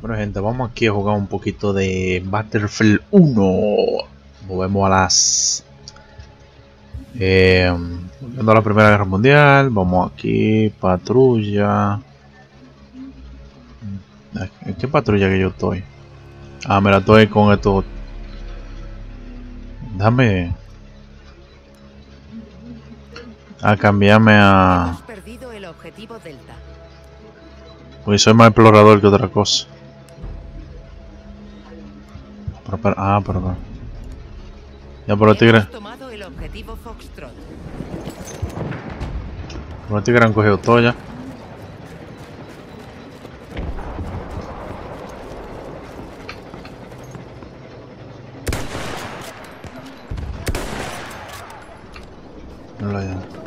Bueno gente, vamos aquí a jugar un poquito de Battlefield 1 Movemos a las... Eh, volviendo a la Primera Guerra Mundial Vamos aquí, patrulla. ¿En qué patrulla que yo estoy? Ah, me la estoy con esto. Déjame... A cambiarme a... Pues soy más explorador que otra cosa. Pero, pero- ah, perdón. Ya por los tigres. Por los tigres han cogido todo ya.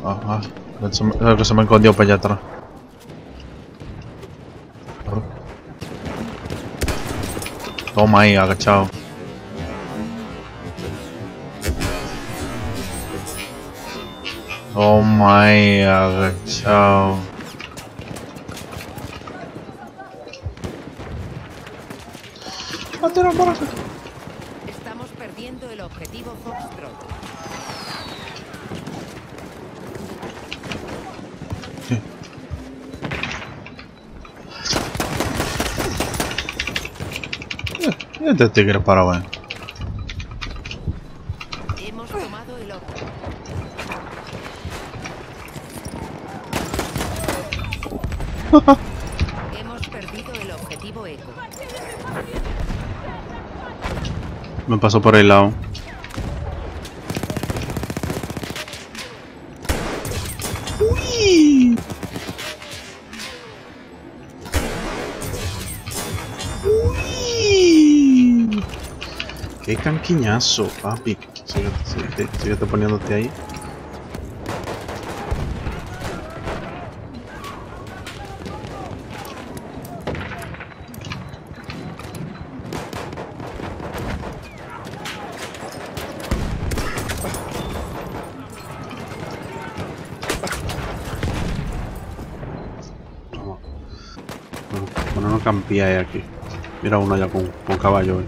Ajá. Eso que se me escondió para allá atrás. Toma ahí, agachado. Mátelo por acá. Estamos perdiendo el objetivo Foxtrot. Y este tigre para bueno. Hemos tomado el objetivo. Hemos perdido el objetivo Eco. Me pasó por el lado. Uy. Uy. Qué canquiñazo, papi. Síguete, síguete, síguete poniéndote ahí. Vamos. Bueno, no ahí aquí. Mira uno allá con, con caballo. eh.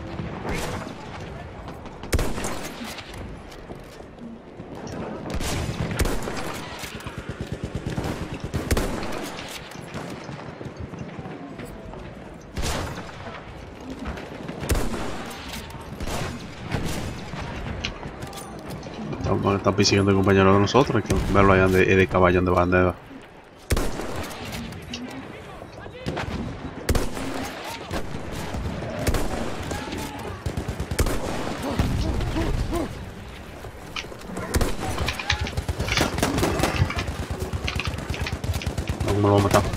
Está, está persiguiendo el compañero de nosotros, hay que verlo allá de, de caballo de bandera. ¿Cómo lo vamos a matar?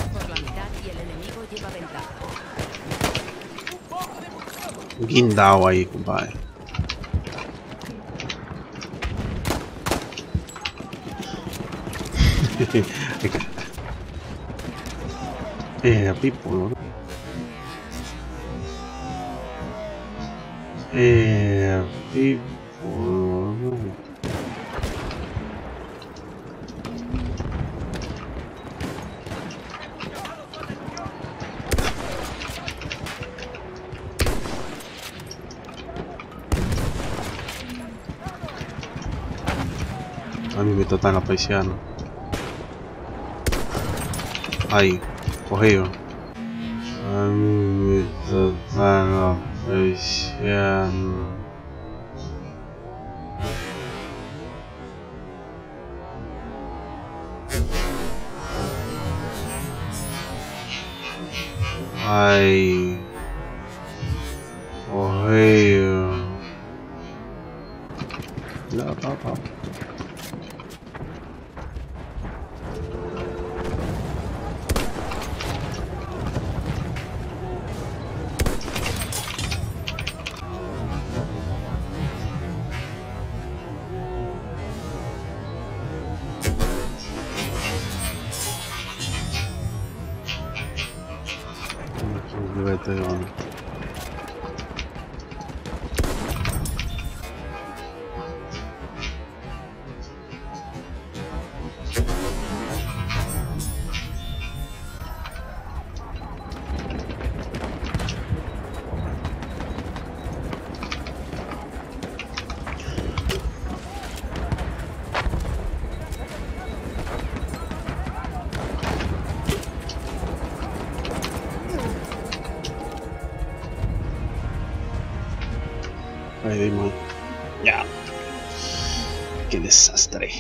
Guindao ahí, compadre. eh, Pipo, ¿no? Eh, Pipo, A mí me tocan la paisiana. Ahí, cogido. A mí me tocan paisiana. Ay, cogido. La papa. Vete, vamos. Ahí di mal. Ya. Qué desastre.